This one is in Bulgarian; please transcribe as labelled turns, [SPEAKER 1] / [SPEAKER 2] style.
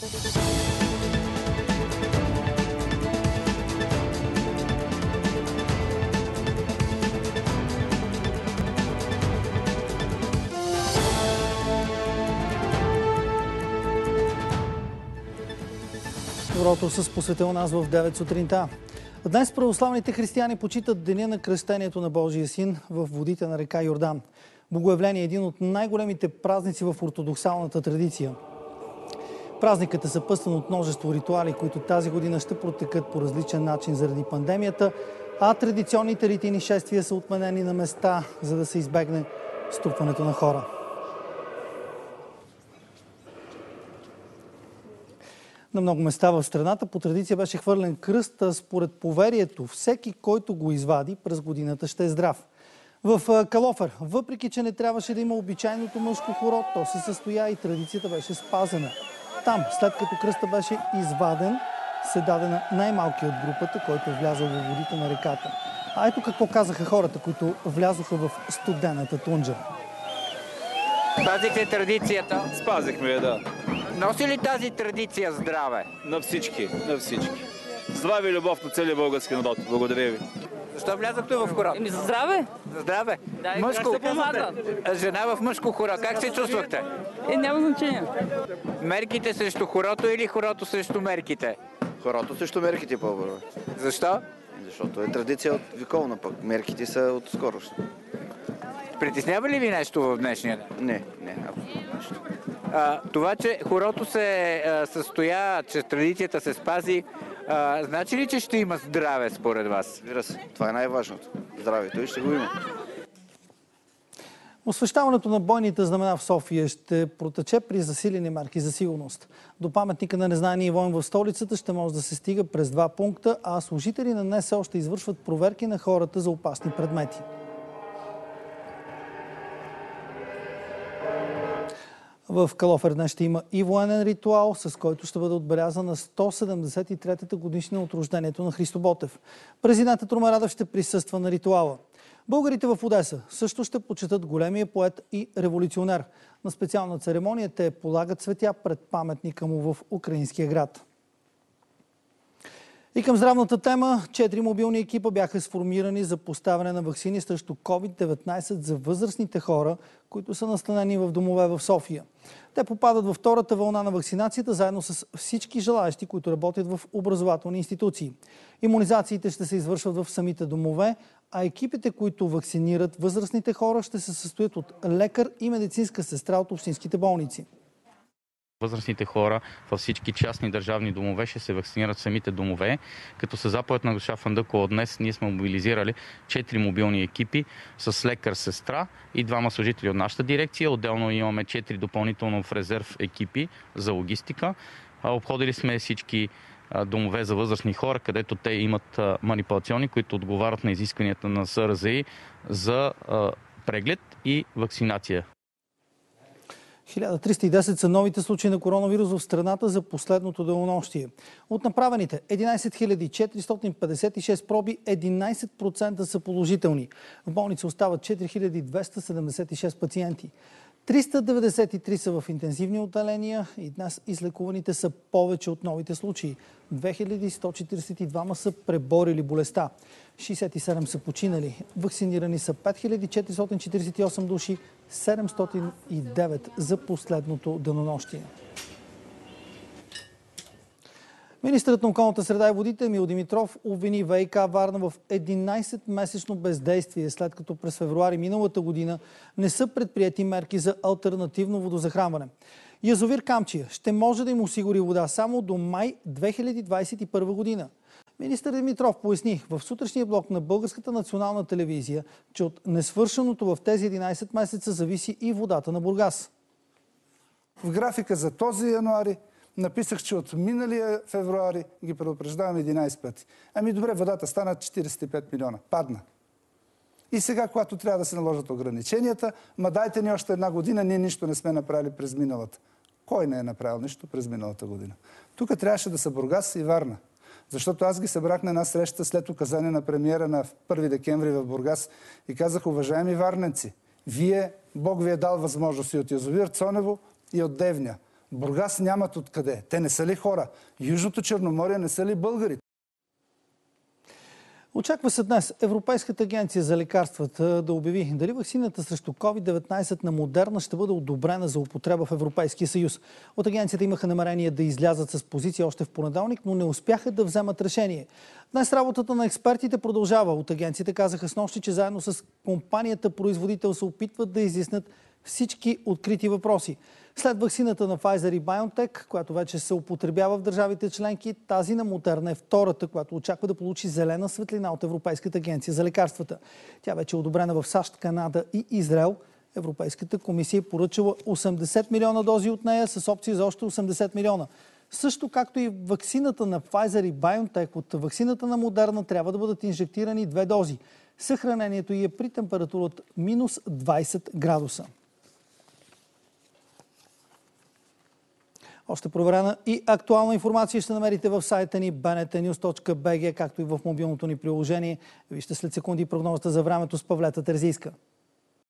[SPEAKER 1] Доброто с посветил нас в 9 сутринта. Днес православните християни почитат Деня на кръстението на Божия син в водите на река Йордан. Богоявление е един от най-големите празници в ортодоксалната традиция. Празникът е съпъстван от множество ритуали, които тази година ще протекат по различен начин заради пандемията, а традиционните ритини шествия са отменени на места, за да се избегне струпването на хора. На много места в страната по традиция беше хвърлен кръст, а според поверието всеки, който го извади през годината ще е здрав. В Калофер, въпреки че не трябваше да има обичайното мъжко хоро, то се състоя и традицията беше спазена. Там, след като кръста беше изваден, се даде на най-малкият от групата, който е влязъл в водите на реката. А ето какво казаха хората, които влязоха в студената тунджа.
[SPEAKER 2] Пазихте традицията.
[SPEAKER 3] Спазихме я, да.
[SPEAKER 2] Носи ли тази традиция здраве?
[SPEAKER 3] На всички, на всички. Здраве и любов на целия български народ. Благодаря ви.
[SPEAKER 2] Защо влязохте в хора?
[SPEAKER 4] Еми, за здраве.
[SPEAKER 2] За здраве.
[SPEAKER 4] Да, помага?
[SPEAKER 2] Жена в мъжко хора. Как се чувствахте?
[SPEAKER 4] Е, няма значение.
[SPEAKER 2] Мерките срещу хорото или хорото срещу мерките?
[SPEAKER 5] Хорото също мерките по-добро.
[SPEAKER 2] Защо?
[SPEAKER 5] Защото е традиция от вековна, пък мерките са от скорошни.
[SPEAKER 2] Притеснява ли ви нещо в днешния ден?
[SPEAKER 5] Не, не, абсолютно.
[SPEAKER 2] А, това, че хорото се а, състоя, че традицията се спази, а, значи ли, че ще има здраве според вас?
[SPEAKER 5] Разбира се, това е най-важното. Здравето и ще го има.
[SPEAKER 1] Освещаването на бойните знамена в София ще протече при засилени марки за сигурност. До паметника на незнание и войн в столицата ще може да се стига през два пункта, а служители на НСО ще извършват проверки на хората за опасни предмети. В Калофер днес ще има и военен ритуал, с който ще бъде отбелязана 173-та годишна от рождението на Христо Ботев. Президентът Румен ще присъства на ритуала. Българите в Одеса също ще почетат големия поет и революционер. На специална церемония те полагат цветя пред паметника му в украинския град. И към здравната тема, четири мобилни екипа бяха сформирани за поставяне на вакцини срещу COVID-19 за възрастните хора, които са настанени в домове в София. Те попадат във втората вълна на вакцинацията, заедно с всички желаящи, които работят в образователни институции. Имунизациите ще се извършват в самите домове, а екипите, които вакцинират възрастните хора, ще се състоят от лекар и медицинска сестра от общинските болници.
[SPEAKER 6] Възрастните хора във всички частни държавни домове ще се вакцинират самите домове, като се заповед на Гоша Фандъкова днес ние сме мобилизирали 4 мобилни екипи с лекар-сестра и двама служители от нашата дирекция. Отделно имаме 4 допълнително в резерв екипи за логистика. Обходили сме всички домове за възрастни хора, където те имат манипулациони, които отговарят на изискванията на СРЗИ за преглед и вакцинация.
[SPEAKER 1] 1310 са новите случаи на коронавирус в страната за последното денонощие. От направените 11 456 проби, 11% са положителни. В болница остават 4276 пациенти. 393 са в интензивни отделения и днес излекуваните са повече от новите случаи. 2142 са преборили болестта. 67 са починали. Вакцинирани са 5448 души, 709 за последното денонощие. Министрът на околната среда и водите Емил Димитров обвини ВИК Варна в 11-месечно бездействие, след като през февруари миналата година не са предприяти мерки за альтернативно водозахранване. Язовир Камчия ще може да им осигури вода само до май 2021 година. Министър Димитров поясни в сутрешния блок на Българската национална телевизия, че от несвършеното в тези 11 месеца зависи и водата на Бургас.
[SPEAKER 7] В графика за този януари написах, че от миналия февруари ги предупреждавам 11 пъти. Ами добре, водата стана 45 милиона. Падна. И сега, когато трябва да се наложат ограниченията, ма дайте ни още една година, ние нищо не сме направили през миналата. Кой не е направил нищо през миналата година? Тук трябваше да са Бургас и Варна. Защото аз ги събрах на една среща след указание на премиера на 1 декември в Бургас и казах, уважаеми варненци, вие, Бог ви е дал възможност и от Язовир Цонево и от Девня. Бургас нямат откъде. Те не са ли хора? Южното Черноморие не са ли българи?
[SPEAKER 1] Очаква се днес Европейската агенция за лекарствата да обяви дали вакцината срещу COVID-19 на Модерна ще бъде одобрена за употреба в Европейския съюз. От агенцията имаха намерение да излязат с позиция още в понеделник, но не успяха да вземат решение. Днес работата на експертите продължава. От агенцията казаха с нощи, че заедно с компанията производител се опитват да изяснят всички открити въпроси. След вакцината на Pfizer и BioNTech, която вече се употребява в държавите членки, тази на Модерна е втората, която очаква да получи зелена светлина от Европейската агенция за лекарствата. Тя вече е одобрена в САЩ, Канада и Израел. Европейската комисия е поръчала 80 милиона дози от нея с опции за още 80 милиона. Също както и вакцината на Pfizer и BioNTech от вакцината на Модерна трябва да бъдат инжектирани две дози. Съхранението й е при температура от минус 20 градуса. Още проверена и актуална информация ще намерите в сайта ни bnetnews.bg, както и в мобилното ни приложение. Вижте след секунди прогнозата за времето с Павлета Терзийска.